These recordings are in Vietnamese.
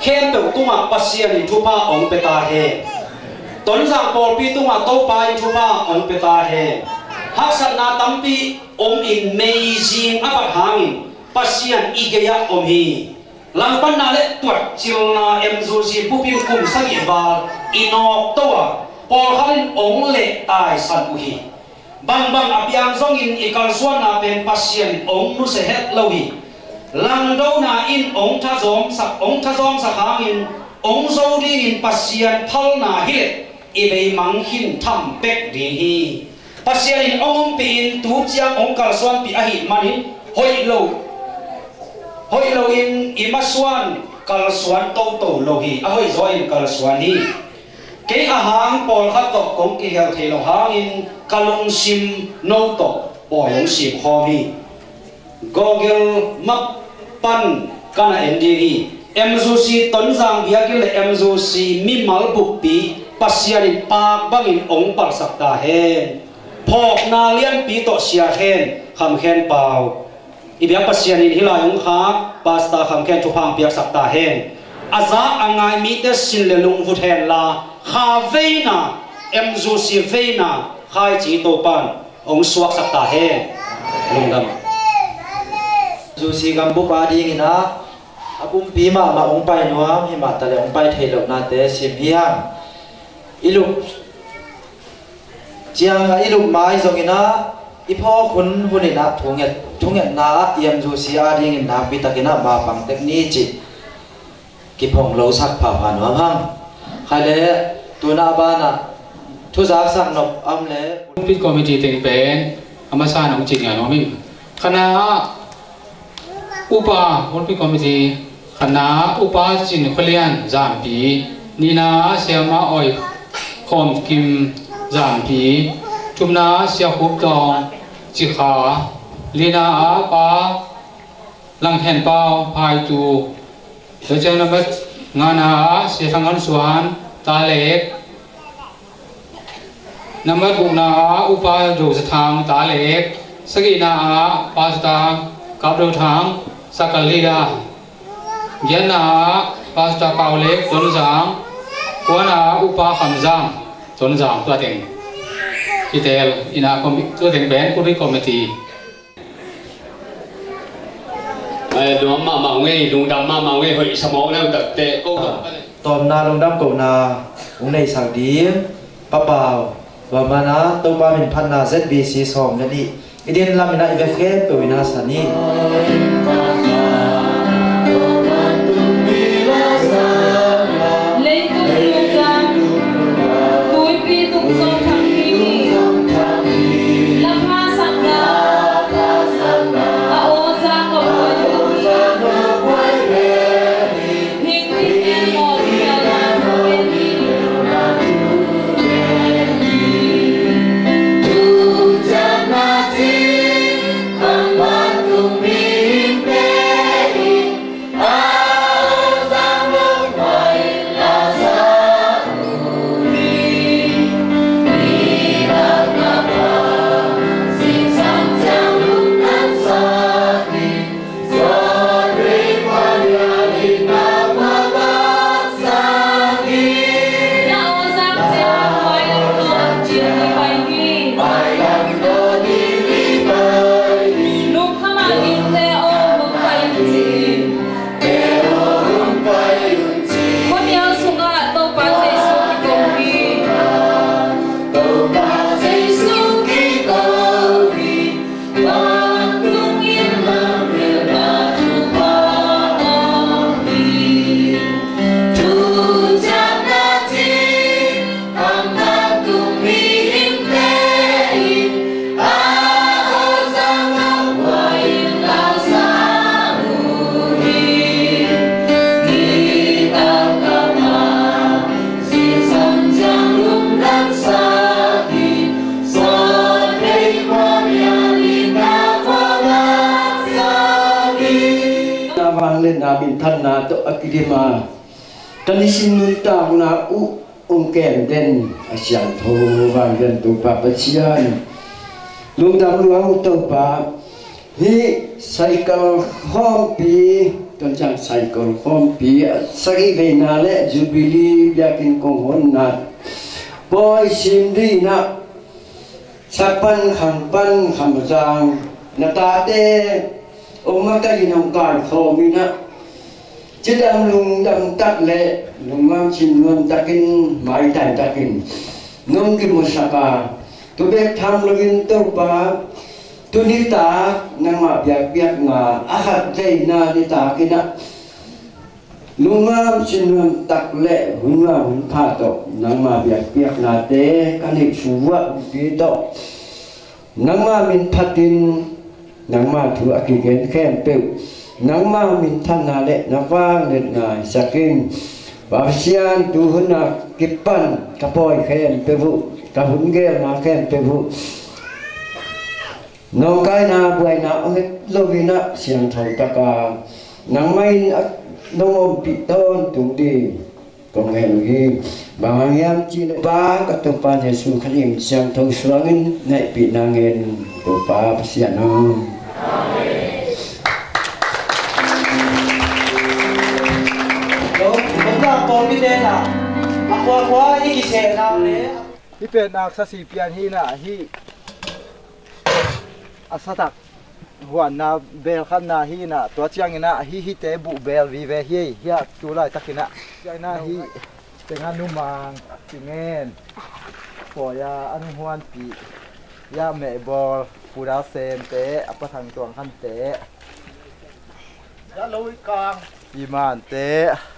khen tàu tung à pasian in thupa ông peta he tuấn giang bol pi tung à tàu pa in thupa ông peta he hắc sat na tampi ông in meijing apat hangin pasian igeya ông hi. Lang pan na le tuột chiều na em du si pupin kum sagi wal inok towa pol halin ông lệ tai san u hi. Bang bang apiang à, zong in ikal suan na pen pasien ong nu se het lo hi lang do na in ong tha zom sak ong tha zom sak hang in ong zo đi in pasian phal na hi le i mang hin tham pek di hi. Pasian in ong ông in tu chiang ong kal suan pi a hi manin hoi lo hoi lo in ima suan kal suan to to lo hi, a hoi zo in kal suan hi. Ke a hàng pol khát to cũng ki hel the lo hàng in kalung sim nô to bỏ yong sim ho hi google map pan kana endi MZC emzuc ton jang bia ki le emzuc mi mal bu pi pasiarin pak bangin ong par sakta hen. Phok na lian pi to sia hen kham hen pau. Pasian pasianin hilai ong kha pasta kham khen chu phang piak sakta hen. Aza angai mi te sin le lung vut hen la kha veina emzuc veina khai chi to pan ong suak sakta hen. จูซีกัมบุปาดีงินะอาบุมปีมามาองไปนัวหิมาตะเลองไปเทลกนาเตสิมียงอิลุจียงอิลุไม้ทรงงินะอีพ่อคุณคุณนะทงเงทุงเงนาเอียมจูซีอาดีงินนาปิตะกินะมาฟังเทคนิคจิกิพงโลสักผ่าผ่านวะพังใครเลตัวนาบ้านะทุจาสักนกอำเลปิดคอมิตี้เต็งเป็นอามาซานของจิงเงน้องมิ่คณะ อุปาคนพิกรมิจีขณะอุปาจินเคลียนจามปีนีนาเสียมาอ่อยคมกิมจามปีจุมนาเสียคุบตองจิขาลีนาอาปาลังแห่นเป้าพายจูเดี๋เจน้าที่งานาเสียทางอันสวนตาเล็กนัมบุนาอุปาโยสทางตาเล็กสกีนาอาปาสตากับเดือทาง สักลีดายันนาพาสตาเปาวเล็กจนสามกวนาอุปาคำจามจนสามตัวเองที่เตลอินาคอมตัวเองแบนคุริคอมเมตีไอ้ดวงมามังเวดวงดำมามังเวหอยสมองแล้วแต่เตะก็ตอนนาดวงดำกูนาองในสังดีป้าเปล่าว่ามานะตัวป้ามินพันนา ZBC สองนั่นดิอีเดนลามินาอีเวฟเกตัววินาสันนี่ na bin than na to akidima tani sin nun ta na u ong kem den asian tho van gen tu pa pachian lung dam luang to pa hi cycle hom pi. Ton chang cycle hom pi. Sari ve na le jubili yakin kong hon na boy sim di na. Sapan hampan hamzang na ta te ông mắc cái gì nông cạn khổ mi na chứ tâm lùng tâm tắc lệ lùng mang chìm luôn kinh mãi tài kinh nung kim một sapa à, tu biết tham lugin tu ba tu ni ta nang ma biak biak ma ahat dây na ni ta kina lùng mang chim luôn tắc lệ hun ma hun pha tộc nang ma biak biak na te kan hi suwa bi to nang ma minh min tin nang ma thu akigen khem peu nangma min thana le nawa net nai sakin babsian tuhuna kipan kapoi khem pevu kahun ge ma khem pevu no kai na buai na ong het lovina siang thau taka nang mai nong om pi ton tung di kong hen gi bang yam chi le ba ka tu pa yesu khalim siang thau suangin nai pi nangen tu pa sian no bunda ko mi de na akwa kwa i ki se na le ที่เป็นอักษรสีเปียนฮีน่ะฮีอัสตักหัวนาเบลขันนาฮีน่ะตัวเชียงน่ะฮีฮีเตบุเบลวีเวฮีฮีจูไลตักน่ะใจน่ะฮีเป็นอนุมางจิเงินปอยาอนุหวนปียาแม่บอลปูดาเซนเตะอัปทังตัวขันเตะยาลุยกองอีมานเตะ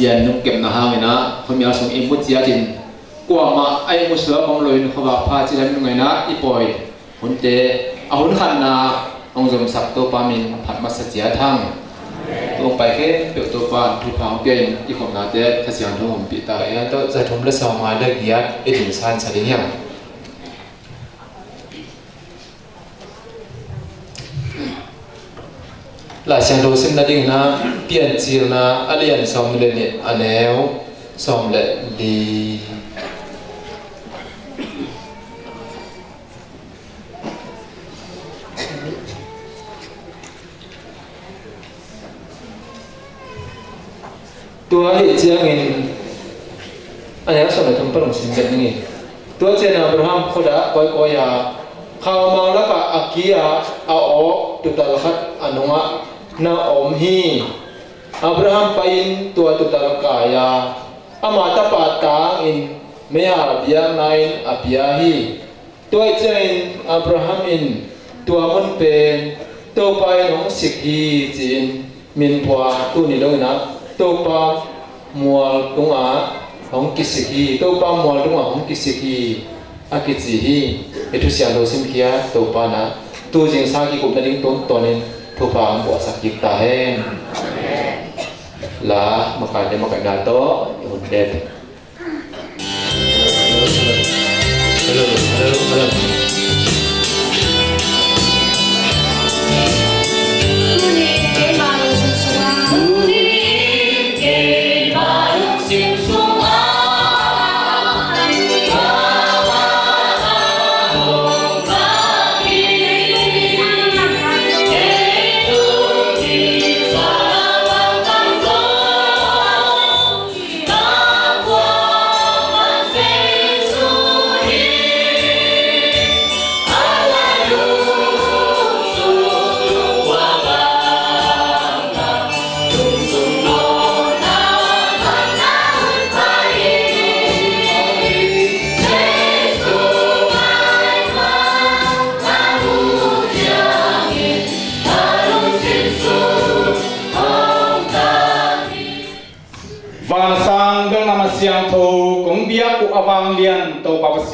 ง Ya. Siapa Lek? pasian nung kem na hangin na khomya song imut sia tin kwa ma ai mu swa mong loin khawa pha chi lam ngai na ipoi hunte ahun khan na ong zom sak to pa min phat ma sa chia thang to pai ke pe to pa thu phang pe i khom na te khasian thong hom pi ta ya to za thom la saw ma le giat e din san sa ding yang la siang do sim na ding na pian chil na alian som le ni aneo som le di. Tua hi chiang in aneo som le thong parong tua chen na brahm koi koi ya. Khaw mang la ka akia a khat anunga. นาอมฮีอับราฮัมไปอินตัวตุตระกายาอามาตาปาตางอินเมียอาบยานายอาบยาฮีตัวเจนอับราฮัมอินตัวมันเป็นตัวไปน้องสิกฮีจินมินพววตัวนี้ด้นะตัวปามัวตรงอาของกิสิกีตัวปามัวตรงอาของกิสิกีอากิจิฮีเอตุสยาโลซิมเคียตัวปานะตัวจริงสากิกุบนั่นเองตัวตันนี้ Tupaang po asak yiktahen. La, makanya makagato, yung dead. Hello, hello, hello. Van sang dong nama siang tho kong bia ku awang lian to pa tu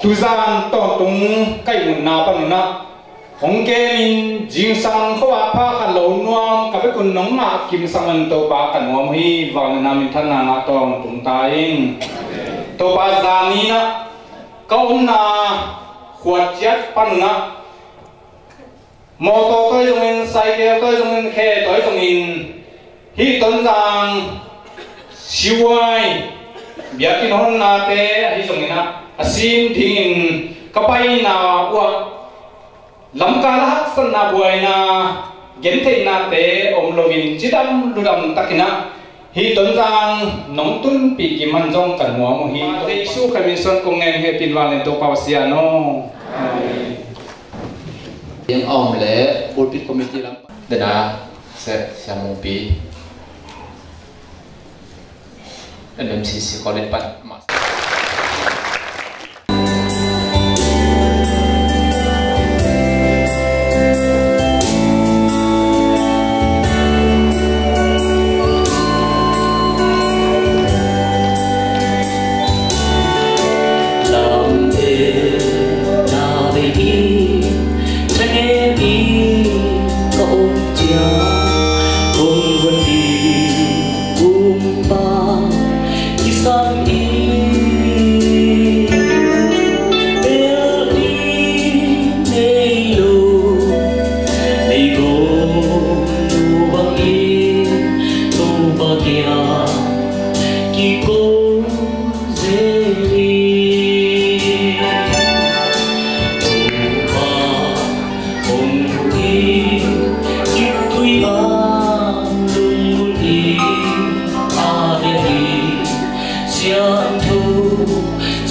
Tuzan to tung kai mun na pa na. Hong ke min jing sang khawa pa ka lo nuam ka be kun nong ma kim sang an to pa kan nuam hi wang vâng, na min than na na tong tung ta ing. To pa zani na ka um na khuat chat pan na. Mô tô tôi dùng in, say kia tôi dùng in, khe tôi dùng in, hi ton sang siwai biakin hon na te hi song ina asim thing kapai na wa lam ka la san na buai na gen the na te om lovin chidam ludam takina hi ton sang nong tun pi ki man jong kan mo mo hi te su kamin son kong ngeng he pin walen to pawasia no yang om le pulpit committee lam dana se samung pi NMCC 嗰啲筆物。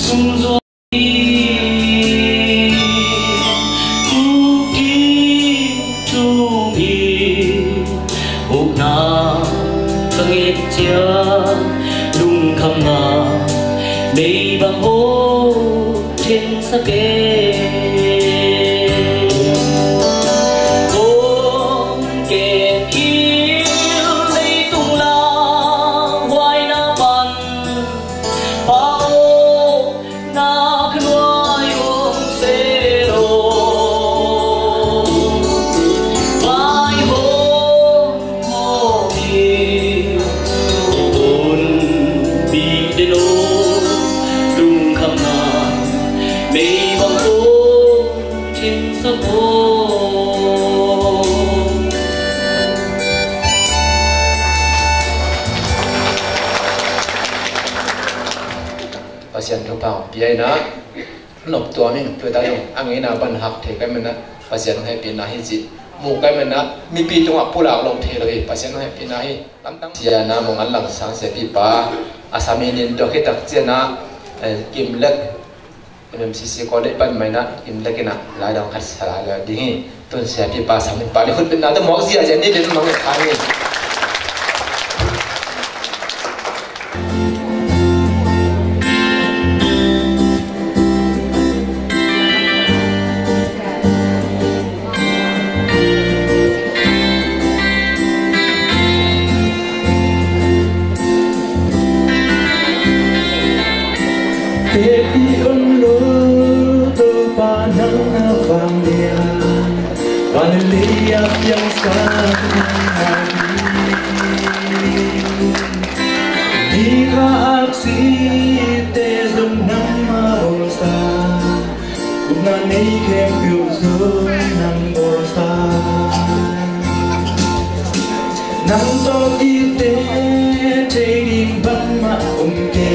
工作 pasien thu pang pi na nop tua min tu ta anh ấy na ban học the cái mình á pasien hay pi na hi gì mù cái mình na mi pi tung a pula lo the lo hi pasien he pi na hi lắm tăng chia na mo ngal lang sang se pi pa asami nên cho cái đặc chia eh, na kim lek MMCC college ban mai na kim lek na la dang khat sa la ding tun se pi pa sam pa le hut na to gì sia je ni đến mong cái ni nay khem biểu dương nắng mùa xa nắng to y tế thế đi bắt mà ông kê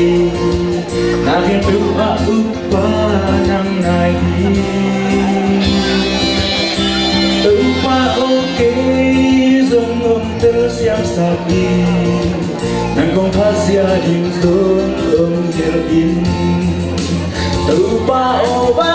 na khem biểu a upa nắng này. Đi upa ok dòng ông từ xiêm sạc đi nắng công phát sia đình xuống ông giờ in từ ba ô ba